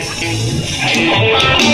I'm